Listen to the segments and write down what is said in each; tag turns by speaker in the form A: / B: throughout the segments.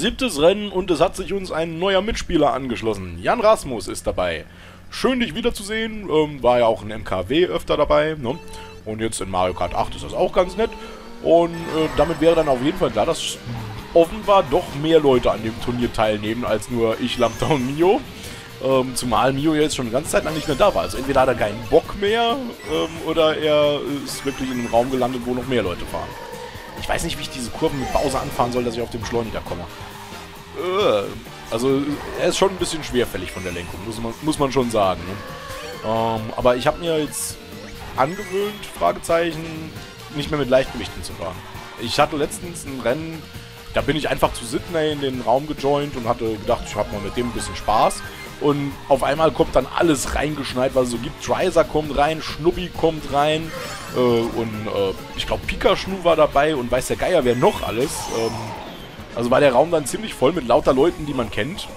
A: Siebtes Rennen und es hat sich uns ein neuer Mitspieler angeschlossen. Jan Rasmus ist dabei. Schön, dich wiederzusehen. Ähm, war ja auch in MKW öfter dabei. Ne? Und jetzt in Mario Kart 8 ist das auch ganz nett. Und äh, damit wäre dann auf jeden Fall klar, dass offenbar doch mehr Leute an dem Turnier teilnehmen als nur ich, Lambda und Mio. Ähm, zumal Mio jetzt schon eine ganze Zeit lang nicht mehr da war. Also entweder hat er keinen Bock mehr ähm, oder er ist wirklich in einem Raum gelandet, wo noch mehr Leute fahren. Ich weiß nicht, wie ich diese Kurven mit Pause anfahren soll, dass ich auf dem Beschleuniger komme. Äh, also er ist schon ein bisschen schwerfällig von der Lenkung, muss man, muss man schon sagen. Ne? Ähm, aber ich habe mir jetzt angewöhnt, Fragezeichen, nicht mehr mit Leichtgewichten zu fahren. Ich hatte letztens ein Rennen, da bin ich einfach zu Sydney in den Raum gejoint und hatte gedacht, ich habe mal mit dem ein bisschen Spaß. Und auf einmal kommt dann alles reingeschneit, was es so gibt. Tricer kommt rein, Schnubbi kommt rein äh, und äh, ich glaube Pikachu war dabei und weiß der Geier wer noch alles. Ähm, also war der Raum dann ziemlich voll mit lauter Leuten, die man kennt.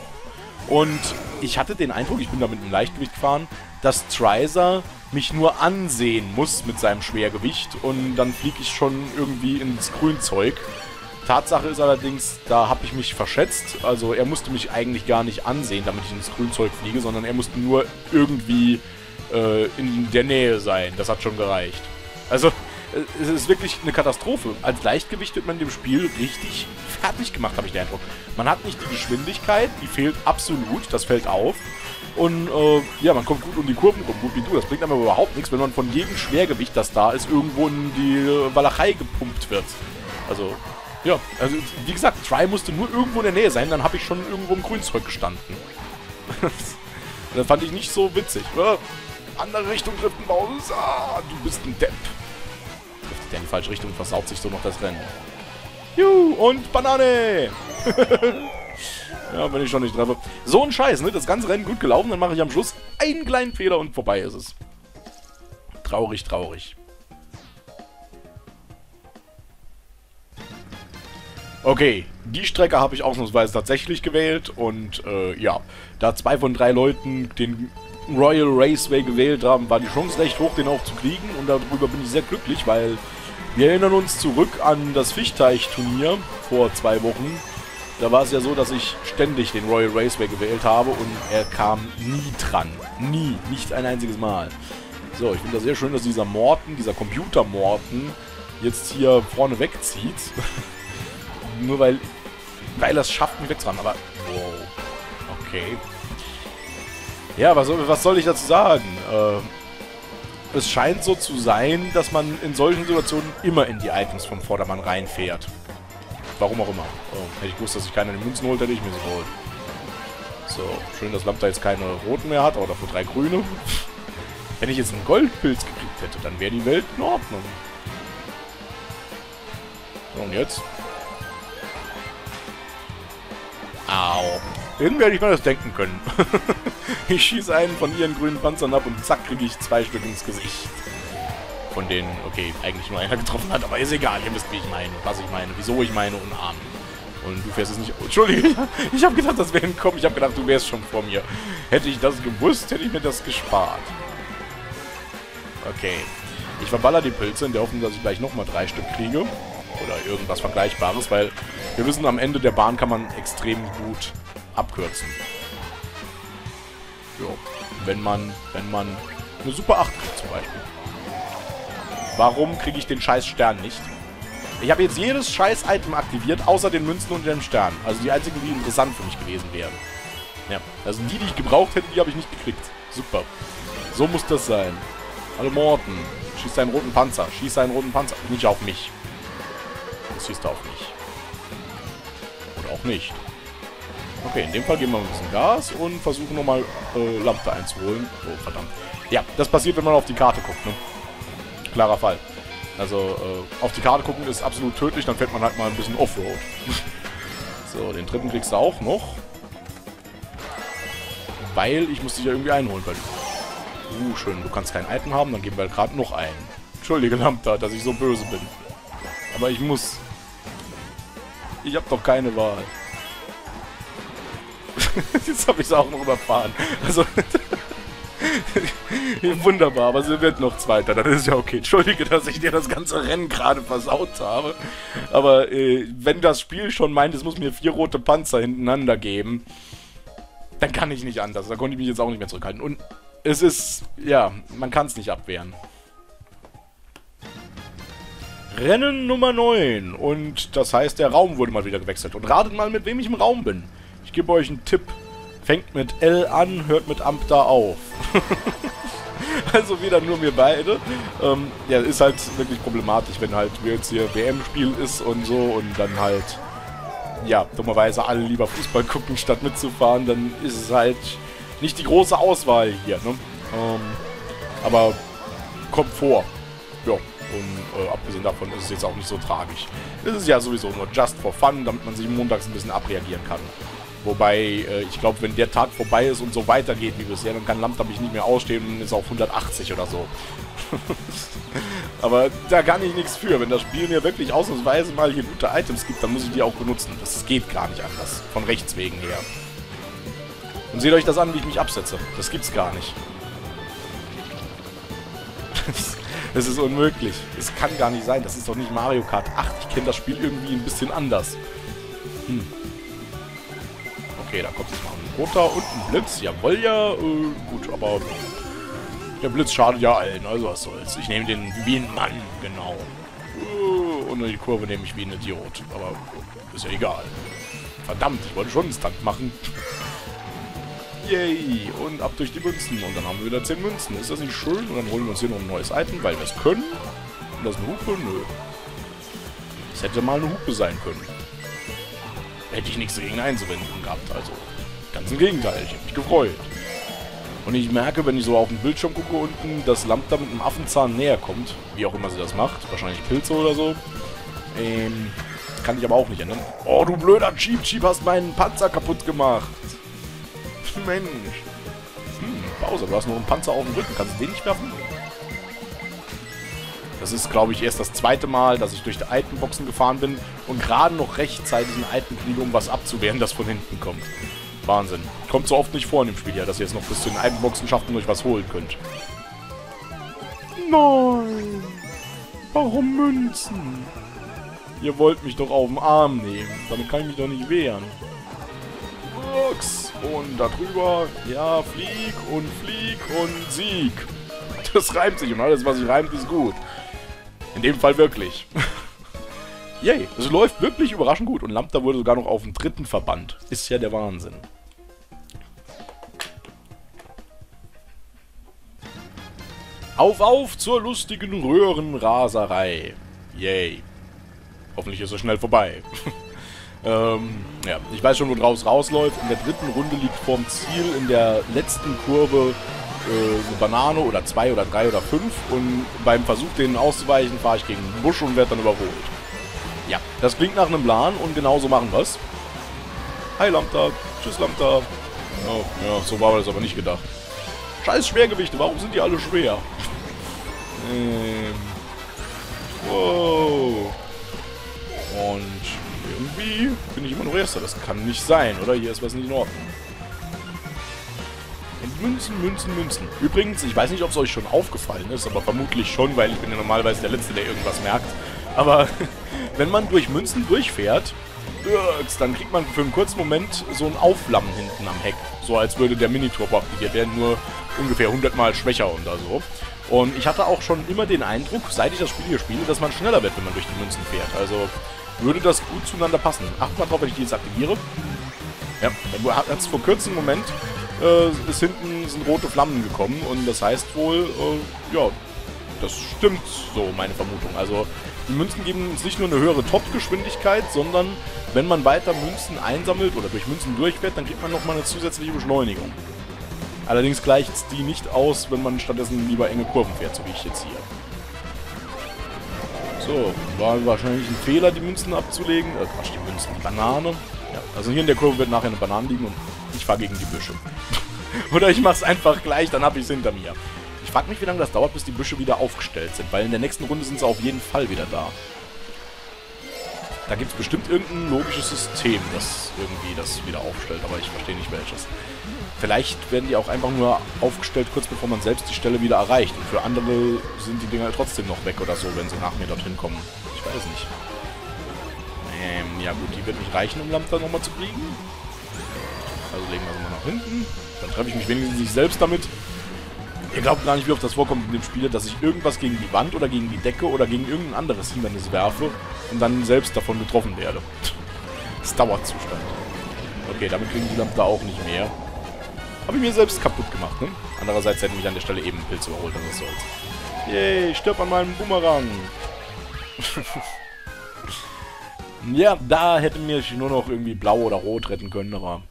A: Und ich hatte den Eindruck, ich bin da mit einem Leichtgewicht gefahren, dass Tricer mich nur ansehen muss mit seinem Schwergewicht und dann fliege ich schon irgendwie ins Grünzeug. Tatsache ist allerdings, da habe ich mich verschätzt. Also er musste mich eigentlich gar nicht ansehen, damit ich ins Grünzeug fliege, sondern er musste nur irgendwie äh, in der Nähe sein. Das hat schon gereicht. Also es ist wirklich eine Katastrophe. Als Leichtgewicht wird man dem Spiel richtig fertig gemacht, habe ich den Eindruck. Man hat nicht die Geschwindigkeit, die fehlt absolut, das fällt auf. Und äh, ja, man kommt gut um die Kurven rum, gut wie du. Das bringt aber überhaupt nichts, wenn man von jedem Schwergewicht, das da ist, irgendwo in die Walachei gepumpt wird. Also, ja, also wie gesagt, Try musste nur irgendwo in der Nähe sein, dann habe ich schon irgendwo im Grünzeug gestanden. das fand ich nicht so witzig. Äh, andere Richtung driften, Baus. Ah, du bist ein Depp. Der in die falsche Richtung und versaut sich so noch das Rennen. Juhu, und Banane! ja, wenn ich schon nicht treffe. So ein Scheiß, ne? Das ganze Rennen gut gelaufen, dann mache ich am Schluss einen kleinen Fehler und vorbei ist es. Traurig, traurig. Okay, die Strecke habe ich ausnahmsweise tatsächlich gewählt und äh, ja, da zwei von drei Leuten den Royal Raceway gewählt haben, war die Chance recht hoch, den auch zu kriegen und darüber bin ich sehr glücklich, weil wir erinnern uns zurück an das Fischteich-Turnier vor zwei Wochen. Da war es ja so, dass ich ständig den Royal Raceway gewählt habe und er kam nie dran. Nie. Nicht ein einziges Mal. So, ich finde das sehr schön, dass dieser Morten, dieser Computer-Morten, jetzt hier vorne wegzieht. Nur weil, weil er es schafft, mich wegzurammen. Aber, wow. Okay. Ja, was was soll ich dazu sagen? Äh, es scheint so zu sein, dass man in solchen Situationen immer in die Items vom Vordermann reinfährt. Warum auch immer. Oh, hätte ich gewusst, dass ich keine Münzen holt, hätte ich mir sie geholt. So, schön, dass Lambda jetzt keine roten mehr hat, aber dafür drei grüne. Wenn ich jetzt einen Goldpilz gekriegt hätte, dann wäre die Welt in Ordnung. So, und jetzt? Au. Irgendwie hätte ich mir das denken können. ich schieße einen von ihren grünen Panzern ab und zack, kriege ich zwei Stück ins Gesicht. Von denen, okay, eigentlich nur einer getroffen hat, aber ist egal, ihr wisst, wie ich meine, was ich meine, wieso ich meine und Arm. Und du fährst es nicht... Oh, Entschuldige, ich habe gedacht, das wäre ein Kopf. Ich habe gedacht, du wärst schon vor mir. Hätte ich das gewusst, hätte ich mir das gespart. Okay. Ich verballer die Pilze in der Hoffnung, dass ich gleich nochmal drei Stück kriege. Oder irgendwas Vergleichbares, weil wir wissen, am Ende der Bahn kann man extrem gut abkürzen. Jo. Wenn man, wenn man eine Super 8 kriegt zum Beispiel. Warum kriege ich den scheiß Stern nicht? Ich habe jetzt jedes scheiß Item aktiviert, außer den Münzen und den Stern. Also die einzigen, die interessant für mich gewesen wären. Ja, also die, die ich gebraucht hätte, die habe ich nicht gekriegt. Super. So muss das sein. Hallo Morten. Schieß deinen roten Panzer. Schieß deinen roten Panzer. Nicht auf mich. Das schießt auf mich. Oder auch nicht. Okay, in dem Fall geben wir ein bisschen Gas und versuchen nochmal äh, Lampe einzuholen. Oh, verdammt. Ja, das passiert, wenn man auf die Karte guckt, ne? Klarer Fall. Also, äh, auf die Karte gucken ist absolut tödlich, dann fährt man halt mal ein bisschen Offroad. so, den dritten kriegst du auch noch. Weil ich muss dich ja irgendwie einholen, weil... Uh, schön, du kannst kein Item haben, dann geben wir gerade noch ein. Entschuldige, Lambda, dass ich so böse bin. Aber ich muss... Ich habe doch keine Wahl. Jetzt habe ich es auch noch überfahren. Also, Wunderbar, aber sie wird noch Zweiter, dann ist ja okay. Entschuldige, dass ich dir das ganze Rennen gerade versaut habe. Aber äh, wenn das Spiel schon meint, es muss mir vier rote Panzer hintereinander geben, dann kann ich nicht anders. Da konnte ich mich jetzt auch nicht mehr zurückhalten. Und es ist, ja, man kann es nicht abwehren. Rennen Nummer 9. Und das heißt, der Raum wurde mal wieder gewechselt. Und ratet mal, mit wem ich im Raum bin. Ich gebe euch einen Tipp. Fängt mit L an, hört mit Amta auf. also wieder nur wir beide. Ähm, ja, ist halt wirklich problematisch, wenn halt jetzt hier WM-Spiel ist und so und dann halt, ja, dummerweise alle lieber Fußball gucken, statt mitzufahren, dann ist es halt nicht die große Auswahl hier, ne? Ähm, aber kommt vor. Ja, und äh, abgesehen davon ist es jetzt auch nicht so tragisch. Es ist ja sowieso nur just for fun, damit man sich montags ein bisschen abreagieren kann. Wobei, äh, ich glaube, wenn der Tag vorbei ist und so weitergeht wie bisher, dann kann Lambda mich nicht mehr ausstehen und ist auf 180 oder so. Aber da kann ich nichts für. Wenn das Spiel mir wirklich ausnahmsweise mal hier gute Items gibt, dann muss ich die auch benutzen. Das geht gar nicht anders. Von rechts wegen her. Und seht euch das an, wie ich mich absetze. Das gibt's gar nicht. Das ist unmöglich. Es kann gar nicht sein. Das ist doch nicht Mario Kart 8. Ich kenne das Spiel irgendwie ein bisschen anders. Hm. Okay, da kommt jetzt mal ein roter und ein Blitz. Jawoll, ja. Äh, gut, aber der Blitz schadet ja allen. Also was soll's. Ich nehme den wie ein Mann, genau. Äh, und die Kurve nehme ich wie ein Idiot. Aber ist ja egal. Verdammt, ich wollte schon einen Stunt machen. Yay! Und ab durch die Münzen. Und dann haben wir wieder 10 Münzen. Ist das nicht schön? Und dann holen wir uns hier noch ein neues Item, weil wir es können. Und das ist eine Hupe? Nö. Das hätte mal eine Hupe sein können. Hätte ich nichts dagegen einzuwenden gehabt. Also, ganz im Gegenteil. Ich habe mich gefreut. Und ich merke, wenn ich so auf den Bildschirm gucke unten, dass Lambda mit einem Affenzahn näher kommt. Wie auch immer sie das macht. Wahrscheinlich Pilze oder so. Ähm, kann ich aber auch nicht ändern. Oh, du blöder Cheap Cheap hast meinen Panzer kaputt gemacht. Mensch. Hm, Bowser, du hast noch einen Panzer auf dem Rücken. Kannst du den nicht werfen? Das ist, glaube ich, erst das zweite Mal, dass ich durch die alten Boxen gefahren bin und gerade noch rechtzeitig einen alten kriege, um was abzuwehren, das von hinten kommt. Wahnsinn. Kommt so oft nicht vor in dem Spiel ja, dass ihr es noch bis zu den alten Boxen schafft und euch was holen könnt. Nein! Warum Münzen? Ihr wollt mich doch auf den Arm nehmen. Damit kann ich mich doch nicht wehren. Ups. Und da drüber, ja, flieg und flieg und Sieg. Das reimt sich und alles, was sich reimt, ist gut. In dem Fall wirklich. Yay, es läuft wirklich überraschend gut. Und Lambda wurde sogar noch auf den dritten verbannt. Ist ja der Wahnsinn. Auf, auf zur lustigen Röhrenraserei. Yay. Hoffentlich ist es schnell vorbei. ähm, ja, ich weiß schon, wo draus rausläuft. In der dritten Runde liegt vorm Ziel in der letzten Kurve eine Banane oder zwei oder drei oder fünf. Und beim Versuch, denen auszuweichen, fahre ich gegen den Busch und werde dann überholt. Ja, das klingt nach einem Plan und genauso machen wir es. Hi Lambda, tschüss Lambda. Oh, ja, so war das aber nicht gedacht. Scheiß Schwergewichte, warum sind die alle schwer? ähm. Wow. Und irgendwie bin ich immer noch Erster. Das kann nicht sein, oder? Hier ist was nicht in Ordnung. Münzen, Münzen, Münzen. Übrigens, ich weiß nicht, ob es euch schon aufgefallen ist, aber vermutlich schon, weil ich bin ja normalerweise der Letzte, der irgendwas merkt. Aber wenn man durch Münzen durchfährt, dann kriegt man für einen kurzen Moment so ein Aufflammen hinten am Heck. So als würde der Miniturbo aktiviert werden, nur ungefähr 100 Mal schwächer oder so. Und ich hatte auch schon immer den Eindruck, seit ich das Spiel hier spiele, dass man schneller wird, wenn man durch die Münzen fährt. Also würde das gut zueinander passen. Acht mal drauf, wenn ich die jetzt aktiviere. Ja, dann hat es vor kurzem Moment äh, ist hinten sind rote Flammen gekommen und das heißt wohl, äh, ja, das stimmt so, meine Vermutung. Also die Münzen geben uns nicht nur eine höhere Top-Geschwindigkeit, sondern wenn man weiter Münzen einsammelt oder durch Münzen durchfährt, dann kriegt man nochmal eine zusätzliche Beschleunigung. Allerdings gleicht die nicht aus, wenn man stattdessen lieber enge Kurven fährt, so wie ich jetzt hier. So, war wahrscheinlich ein Fehler, die Münzen abzulegen. Äh, Quatsch, die Münzen, die Banane. Ja, also hier in der Kurve wird nachher eine Banane liegen und ich fahre gegen die Büsche. Oder ich mache es einfach gleich, dann habe ich es hinter mir. Ich frage mich, wie lange das dauert, bis die Büsche wieder aufgestellt sind, weil in der nächsten Runde sind sie auf jeden Fall wieder da. Da gibt es bestimmt irgendein logisches System, das irgendwie das wieder aufstellt, aber ich verstehe nicht welches. Vielleicht werden die auch einfach nur aufgestellt, kurz bevor man selbst die Stelle wieder erreicht. Und für andere sind die Dinger trotzdem noch weg oder so, wenn sie nach mir dorthin kommen. Ich weiß nicht. Ähm, ja gut, die wird nicht reichen, um Lambda nochmal zu kriegen. Also legen wir sie mal nach hinten. Dann treffe ich mich wenigstens nicht selbst damit. Ihr glaubt gar nicht, wie oft das vorkommt in dem Spiel, dass ich irgendwas gegen die Wand oder gegen die Decke oder gegen irgendein anderes Hindernis werfe und dann selbst davon getroffen werde. Das Dauerzustand. Okay, damit kriegen die Lampe auch nicht mehr. Habe ich mir selbst kaputt gemacht, ne? Andererseits hätte mich an der Stelle eben ein Pilz überholt, und was soll's. Yay, stirb an meinem Bumerang. ja, da hätte mir nur noch irgendwie blau oder rot retten können, aber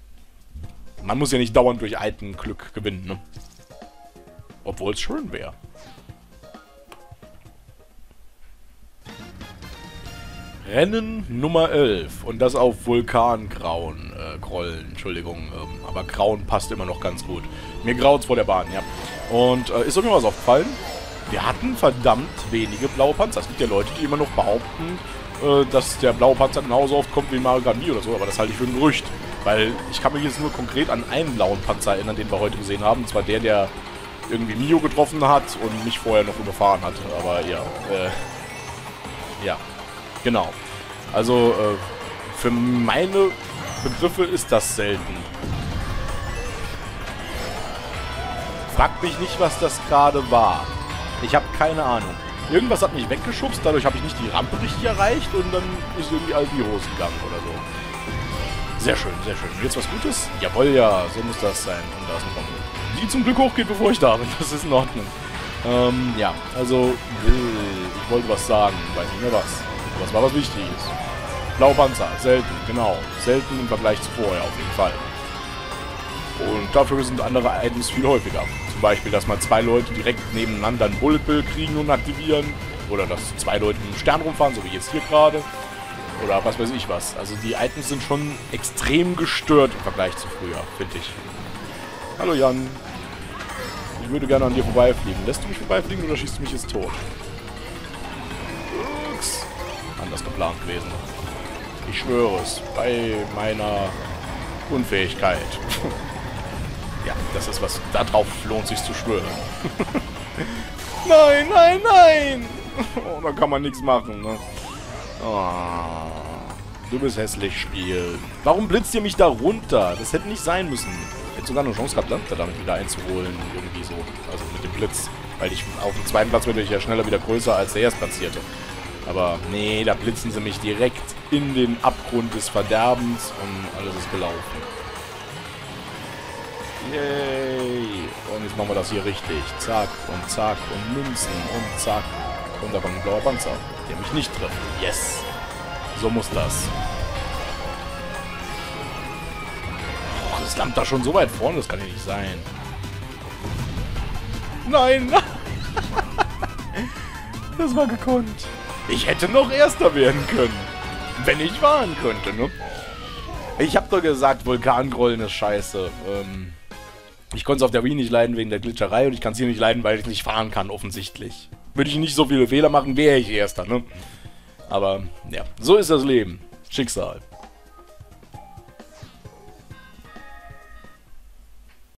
A: man muss ja nicht dauernd durch alten Glück gewinnen, ne? Obwohl es schön wäre. Rennen Nummer 11. Und das auf Vulkangrauen. Äh, Grollen, Entschuldigung. Ähm, aber Grauen passt immer noch ganz gut. Mir graut's vor der Bahn, ja. Und äh, ist euch mir was aufgefallen? Wir hatten verdammt wenige blaue Panzer. Es gibt ja Leute, die immer noch behaupten, äh, dass der blaue Panzer genauso oft kommt wie Mario Kart oder so. Aber das halte ich für ein Gerücht. Weil ich kann mich jetzt nur konkret an einen blauen Panzer erinnern, den wir heute gesehen haben. Und zwar der, der irgendwie Mio getroffen hat und mich vorher noch überfahren hat. Aber ja, äh, ja, genau. Also, äh, für meine Begriffe ist das selten. Fragt mich nicht, was das gerade war. Ich habe keine Ahnung. Irgendwas hat mich weggeschubst, dadurch habe ich nicht die Rampe richtig erreicht und dann ist irgendwie all die Hose gegangen oder so. Sehr schön, sehr schön. Jetzt was Gutes? Jawohl, ja, so muss das sein. Und da ist ein Bombe die zum Glück hochgeht, bevor ich da bin. Das ist in Ordnung. Ähm, ja, also, ich wollte was sagen, weiß nicht mehr was. Was war was Wichtiges? Blaupanzer, selten, genau. Selten im Vergleich zu vorher, auf jeden Fall. Und dafür sind andere Items viel häufiger. Zum Beispiel, dass mal zwei Leute direkt nebeneinander ein Bullet Bill kriegen und aktivieren. Oder dass zwei Leute einen Stern rumfahren, so wie jetzt hier gerade. Oder was weiß ich was. Also die Items sind schon extrem gestört im Vergleich zu früher, finde ich. Hallo Jan. Ich würde gerne an dir vorbeifliegen. Lässt du mich vorbeifliegen oder schießt du mich jetzt tot? Ups. Anders geplant gewesen. Ich schwöre es. Bei meiner Unfähigkeit. ja, das ist was. Darauf lohnt sich zu schwören. nein, nein, nein! Oh, da kann man nichts machen, ne? Oh, du bist hässlich, Spiel. Warum blitzt ihr mich da runter? Das hätte nicht sein müssen hätte sogar eine Chance gehabt, Lambda damit wieder einzuholen. Irgendwie so. Also mit dem Blitz. Weil ich auf dem zweiten Platz bin ich ja schneller wieder größer als der Erstplatzierte. Aber nee, da blitzen sie mich direkt in den Abgrund des Verderbens und alles ist gelaufen. Yay! Und jetzt machen wir das hier richtig. Zack und zack und Münzen und zack. Und da kommt ein blauer Panzer, der mich nicht trifft. Yes! So muss das. ist Lambda schon so weit vorne? Das kann ja nicht sein. Nein! das war gekonnt. Ich hätte noch Erster werden können. Wenn ich fahren könnte, ne? Ich hab doch gesagt, Vulkangrollen ist scheiße. Ähm, ich konnte es auf der Wii nicht leiden wegen der Glitscherei und ich kann es hier nicht leiden, weil ich nicht fahren kann, offensichtlich. Würde ich nicht so viele Fehler machen, wäre ich Erster, ne? Aber, ja, so ist das Leben. Schicksal.